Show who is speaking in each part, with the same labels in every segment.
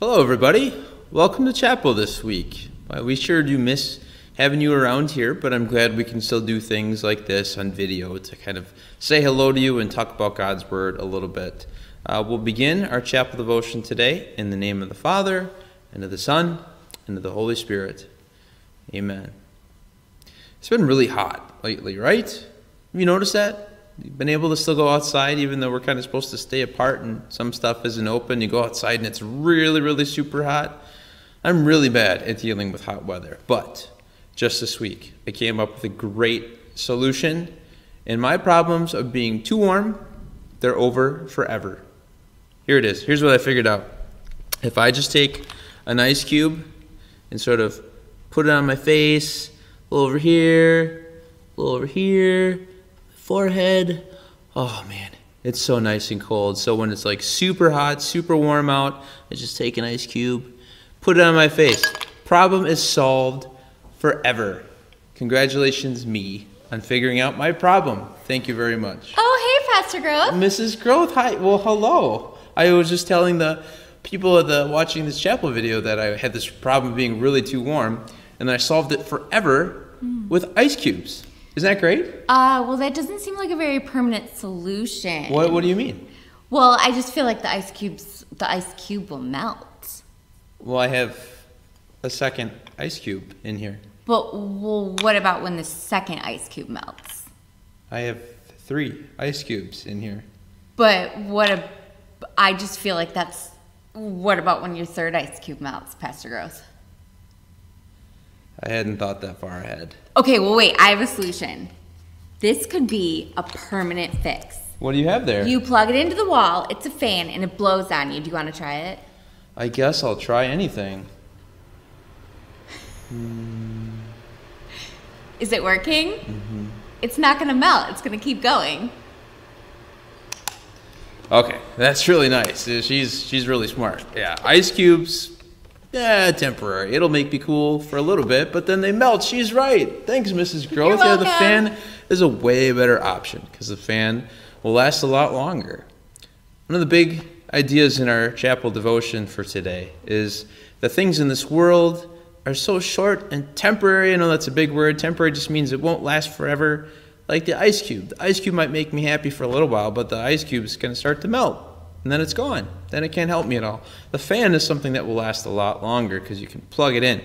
Speaker 1: Hello, everybody. Welcome to chapel this week. Well, we sure do miss having you around here, but I'm glad we can still do things like this on video to kind of say hello to you and talk about God's Word a little bit. Uh, we'll begin our chapel devotion today in the name of the Father, and of the Son, and of the Holy Spirit. Amen. It's been really hot lately, right? Have you noticed that? Been able to still go outside even though we're kind of supposed to stay apart and some stuff isn't open. You go outside and it's really, really super hot. I'm really bad at dealing with hot weather, but just this week I came up with a great solution. And my problems of being too warm, they're over forever. Here it is. Here's what I figured out. If I just take an ice cube and sort of put it on my face, a little over here, a little over here, forehead. Oh man, it's so nice and cold. So when it's like super hot, super warm out, I just take an ice cube, put it on my face. Problem is solved forever. Congratulations, me, on figuring out my problem. Thank you very much.
Speaker 2: Oh, hey, Pastor Groth.
Speaker 1: Mrs. Groth, hi. Well, hello. I was just telling the people the, watching this chapel video that I had this problem being really too warm, and I solved it forever mm. with ice cubes. Isn't that great?
Speaker 2: Uh, well, that doesn't seem like a very permanent solution.
Speaker 1: What What do you mean?
Speaker 2: Well, I just feel like the ice cubes, the ice cube will melt.
Speaker 1: Well, I have a second ice cube in here.
Speaker 2: But well, what about when the second ice cube melts?
Speaker 1: I have three ice cubes in here.
Speaker 2: But what a, I just feel like that's. What about when your third ice cube melts, Pastor Groth?
Speaker 1: I hadn't thought that far ahead.
Speaker 2: Okay, well, wait, I have a solution. This could be a permanent fix.
Speaker 1: What do you have there?
Speaker 2: You plug it into the wall, it's a fan, and it blows on you. Do you want to try it?
Speaker 1: I guess I'll try anything.
Speaker 2: Is it working? Mm-hmm. It's not going to melt, it's going to keep going.
Speaker 1: Okay, that's really nice. She's she's really smart. Yeah, ice cubes yeah, temporary. It'll make me cool for a little bit, but then they melt. She's right. Thanks, Mrs. Groth. Yeah, the fan is a way better option because the fan will last a lot longer. One of the big ideas in our chapel devotion for today is the things in this world are so short and temporary. I know that's a big word. Temporary just means it won't last forever. Like the ice cube. The ice cube might make me happy for a little while, but the ice cube is going to start to melt and then it's gone. Then it can't help me at all. The fan is something that will last a lot longer because you can plug it in.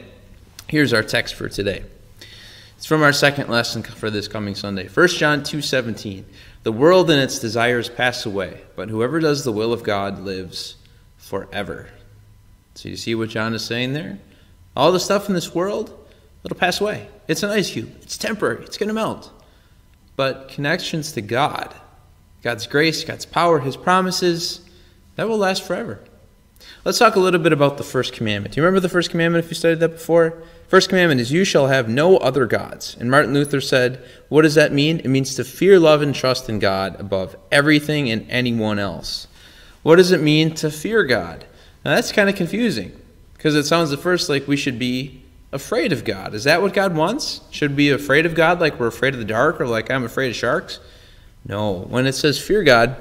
Speaker 1: Here's our text for today. It's from our second lesson for this coming Sunday. 1 John 2:17. The world and its desires pass away, but whoever does the will of God lives forever. So you see what John is saying there? All the stuff in this world, it'll pass away. It's an ice cube. It's temporary. It's going to melt. But connections to God, God's grace, God's power, his promises, that will last forever. Let's talk a little bit about the first commandment. Do you remember the first commandment if you studied that before? First commandment is, You shall have no other gods. And Martin Luther said, What does that mean? It means to fear, love, and trust in God above everything and anyone else. What does it mean to fear God? Now that's kind of confusing because it sounds at first like we should be afraid of God. Is that what God wants? Should we be afraid of God like we're afraid of the dark or like I'm afraid of sharks? No. When it says fear God,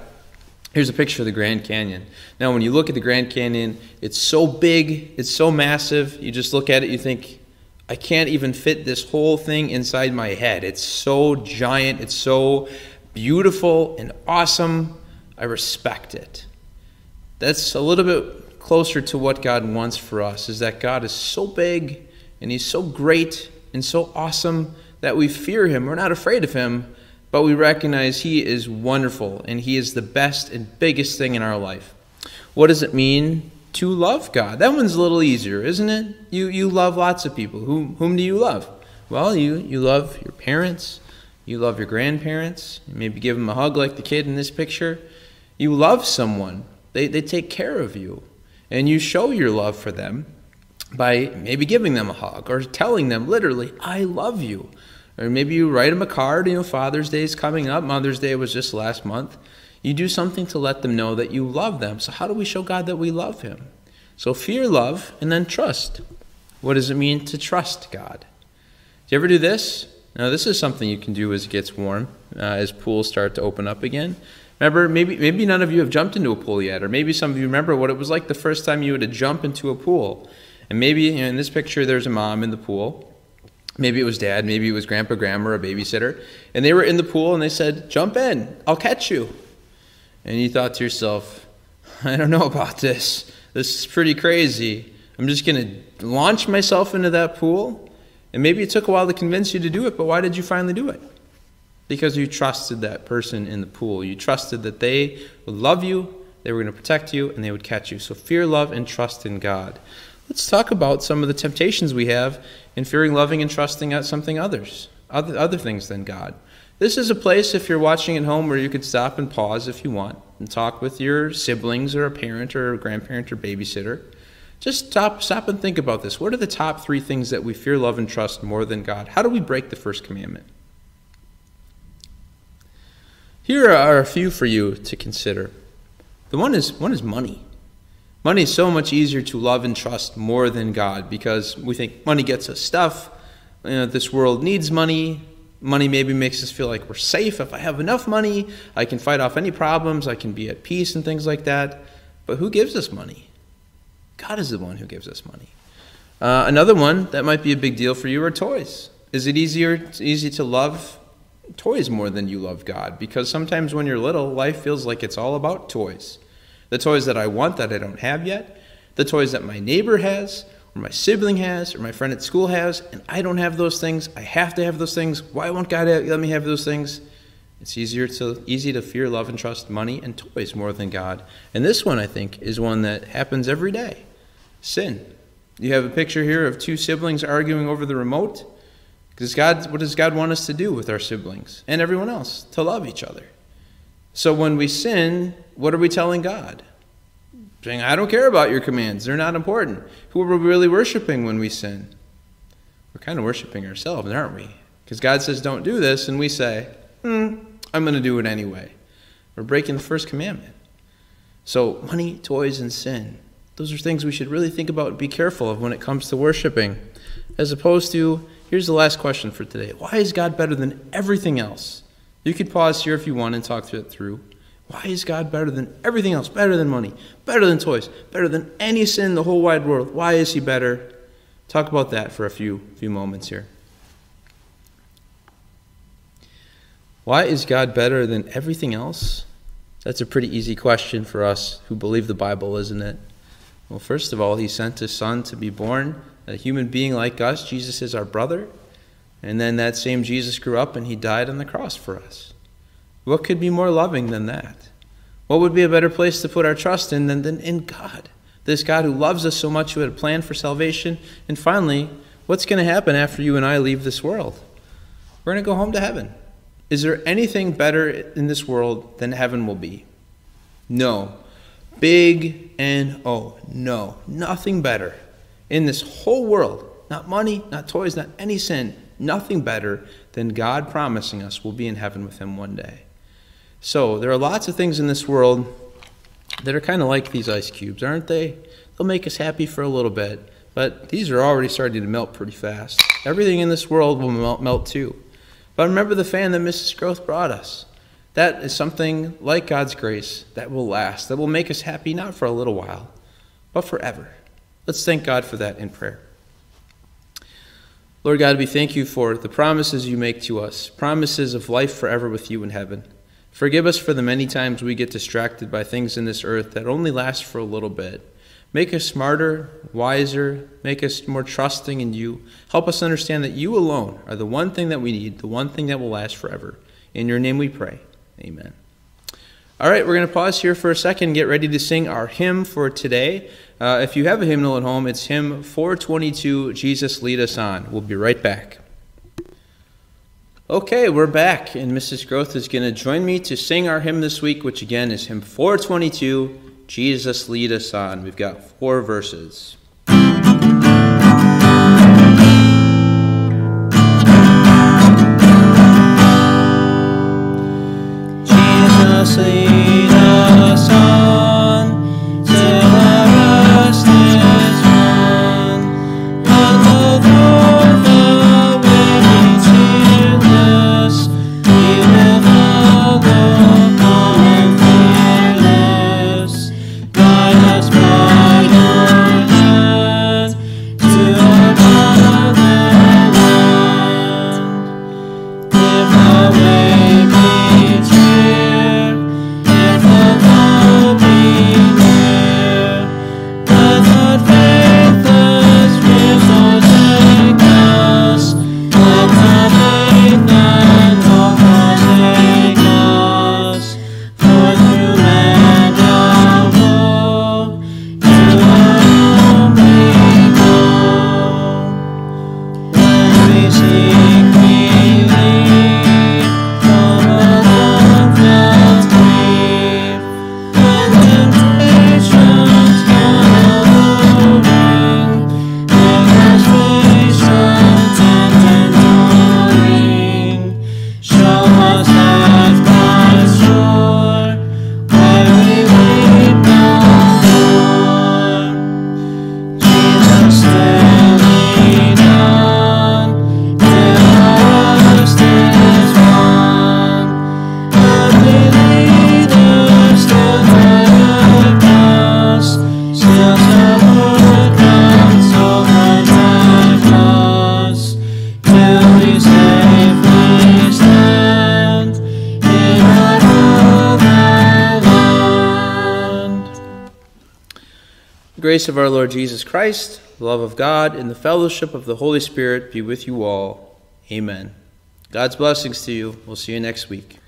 Speaker 1: Here's a picture of the Grand Canyon. Now, when you look at the Grand Canyon, it's so big, it's so massive. You just look at it, you think, I can't even fit this whole thing inside my head. It's so giant, it's so beautiful and awesome. I respect it. That's a little bit closer to what God wants for us is that God is so big and he's so great and so awesome that we fear him. We're not afraid of him but we recognize He is wonderful and He is the best and biggest thing in our life. What does it mean to love God? That one's a little easier, isn't it? You, you love lots of people. Whom, whom do you love? Well, you, you love your parents, you love your grandparents, maybe give them a hug like the kid in this picture. You love someone, they, they take care of you, and you show your love for them by maybe giving them a hug or telling them literally, I love you. Or maybe you write them a card, you know, Father's Day is coming up, Mother's Day was just last month. You do something to let them know that you love them. So, how do we show God that we love Him? So, fear, love, and then trust. What does it mean to trust God? Do you ever do this? Now, this is something you can do as it gets warm, uh, as pools start to open up again. Remember, maybe maybe none of you have jumped into a pool yet, or maybe some of you remember what it was like the first time you had to jump into a pool. And maybe in this picture, there's a mom in the pool. Maybe it was dad, maybe it was grandpa, grandma, or a babysitter. And they were in the pool and they said, Jump in, I'll catch you. And you thought to yourself, I don't know about this. This is pretty crazy. I'm just going to launch myself into that pool. And maybe it took a while to convince you to do it, but why did you finally do it? Because you trusted that person in the pool. You trusted that they would love you, they were going to protect you, and they would catch you. So fear, love, and trust in God. Let's talk about some of the temptations we have in fearing, loving, and trusting at something others, other, other things than God. This is a place, if you're watching at home, where you could stop and pause if you want and talk with your siblings or a parent or a grandparent or babysitter. Just stop, stop and think about this. What are the top three things that we fear, love, and trust more than God? How do we break the first commandment? Here are a few for you to consider. The one is one is money. Money is so much easier to love and trust more than God because we think money gets us stuff. You know, this world needs money. Money maybe makes us feel like we're safe. If I have enough money, I can fight off any problems. I can be at peace and things like that. But who gives us money? God is the one who gives us money. Uh, another one that might be a big deal for you are toys. Is it easier easy to love toys more than you love God? Because sometimes when you're little, life feels like it's all about toys the toys that I want that I don't have yet, the toys that my neighbor has, or my sibling has, or my friend at school has, and I don't have those things. I have to have those things. Why won't God let me have those things? It's easier to easy to fear, love, and trust money and toys more than God. And this one, I think, is one that happens every day. Sin. You have a picture here of two siblings arguing over the remote. Because God, what does God want us to do with our siblings and everyone else? To love each other. So when we sin, what are we telling God? Saying, I don't care about your commands. They're not important. Who are we really worshiping when we sin? We're kind of worshiping ourselves, aren't we? Because God says, don't do this, and we say, hmm, I'm going to do it anyway. We're breaking the first commandment. So, money, toys, and sin. Those are things we should really think about and be careful of when it comes to worshiping. As opposed to, here's the last question for today Why is God better than everything else? You could pause here if you want and talk through it through. Why is God better than everything else? Better than money, better than toys, better than any sin in the whole wide world. Why is He better? Talk about that for a few, few moments here. Why is God better than everything else? That's a pretty easy question for us who believe the Bible, isn't it? Well, first of all, He sent His Son to be born, a human being like us. Jesus is our brother. And then that same Jesus grew up and he died on the cross for us. What could be more loving than that? What would be a better place to put our trust in than, than in God? This God who loves us so much, who had a plan for salvation. And finally, what's going to happen after you and I leave this world? We're going to go home to heaven. Is there anything better in this world than heaven will be? No. Big and oh, No. Nothing better in this whole world. Not money, not toys, not any sin nothing better than God promising us we'll be in heaven with Him one day. So, there are lots of things in this world that are kind of like these ice cubes, aren't they? They'll make us happy for a little bit, but these are already starting to melt pretty fast. Everything in this world will melt, melt too. But remember the fan that Mrs. Groth brought us. That is something like God's grace that will last, that will make us happy not for a little while, but forever. Let's thank God for that in prayer. Lord God, we thank you for the promises you make to us, promises of life forever with you in heaven. Forgive us for the many times we get distracted by things in this earth that only last for a little bit. Make us smarter, wiser, make us more trusting in you. Help us understand that you alone are the one thing that we need, the one thing that will last forever. In your name we pray. Amen. All right, we're going to pause here for a second, get ready to sing our hymn for today. Uh, if you have a hymnal at home, it's hymn 422, Jesus Lead Us On. We'll be right back. Okay, we're back, and Mrs. Groth is going to join me to sing our hymn this week, which again is hymn 422, Jesus Lead Us On. We've got four verses. hoje. Grace of our Lord Jesus Christ, the love of God, and the fellowship of the Holy Spirit be with you all. Amen. God's blessings to you. We'll see you next week.